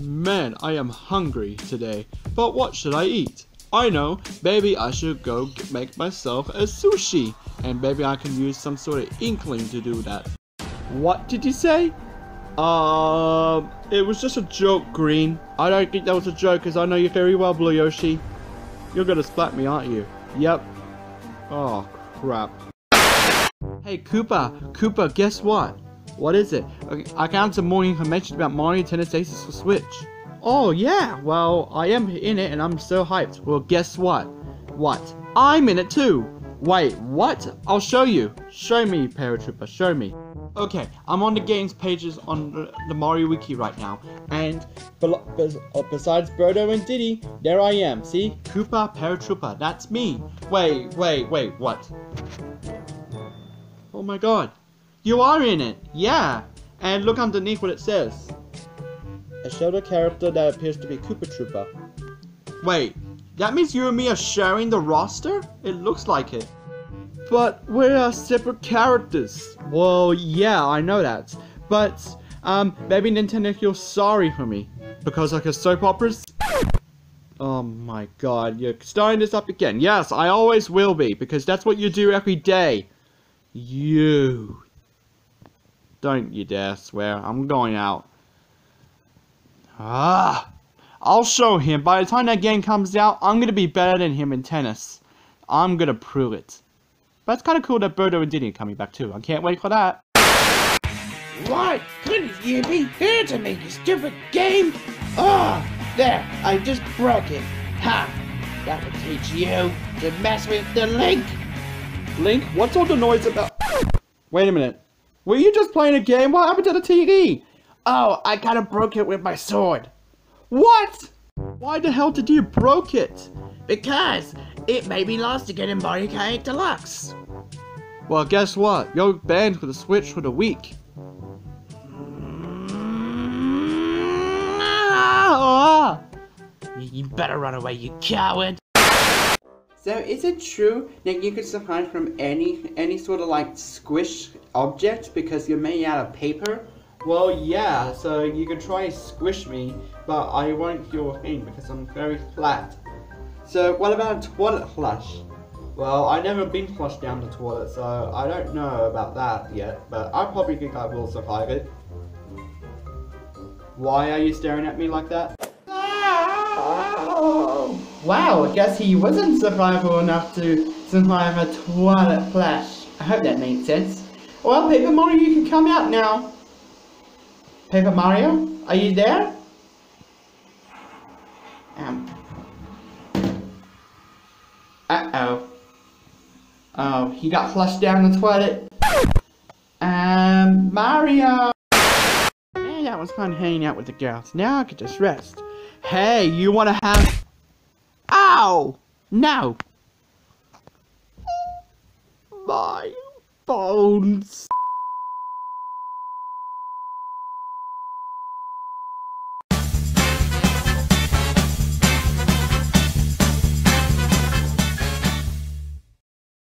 Man, I am hungry today, but what should I eat? I know, maybe I should go make myself a sushi, and maybe I can use some sort of inkling to do that. What did you say? Um, it was just a joke, Green. I don't think that was a joke, because I know you very well, Blue Yoshi. You're gonna splat me, aren't you? Yep. Oh, crap. Hey, Koopa, Koopa, guess what? What is it? I- I found some more information about Mario Tennis Aces for Switch. Oh, yeah, well, I am in it and I'm so hyped. Well, guess what? What? I'm in it too! Wait, what? I'll show you. Show me, Paratrooper, show me. Okay, I'm on the games pages on the, Mario Wiki right now, and uh, besides Birdo and Diddy, there I am. See? Koopa Paratrooper, that's me. Wait, wait, wait, what? Oh my god. You are in it! Yeah! And look underneath what it says. A shadow character that appears to be Koopa Trooper. Wait, that means you and me are sharing the roster? It looks like it. But we are separate characters. Well, yeah, I know that. But, um, maybe Nintendo feels sorry for me. Because like a soap operas? Oh my god, you're starting this up again. Yes, I always will be, because that's what you do every day. You. Don't you dare swear. I'm going out. Ah. I'll show him. By the time that game comes out, I'm gonna be better than him in tennis. I'm gonna prove it. But it's kind of cool that Birdo and Diddy are coming back too. I can't wait for that. Why couldn't you be here to make you stupid game? Ah, there, I just broke it. Ha! That will teach you to mess with the link. Link, what's all the noise about? Wait a minute. Were you just playing a game? What happened to the TV? Oh, I kind of broke it with my sword. What? Why the hell did you broke it? Because it made me lost again in Mario Kart Deluxe. Well, guess what? You're banned for the Switch for the week. Ah! You better run away, you coward. So is it true that you can survive from any any sort of like squish object because you're made out of paper? Well, yeah. So you can try and squish me, but I won't feel a thing because I'm very flat. So what about a toilet flush? Well, I've never been flushed down the toilet, so I don't know about that yet. But I probably think I will survive it. Why are you staring at me like that? Wow, I guess he wasn't survivable enough to survive a toilet flash. I hope that made sense. Well, Paper Mario, you can come out now. Paper Mario, are you there? Um. Uh-oh. Oh, he got flushed down the toilet. Um, Mario! Man, that was fun hanging out with the girls. Now I could just rest. Hey, you wanna have... Ow! No! My bones.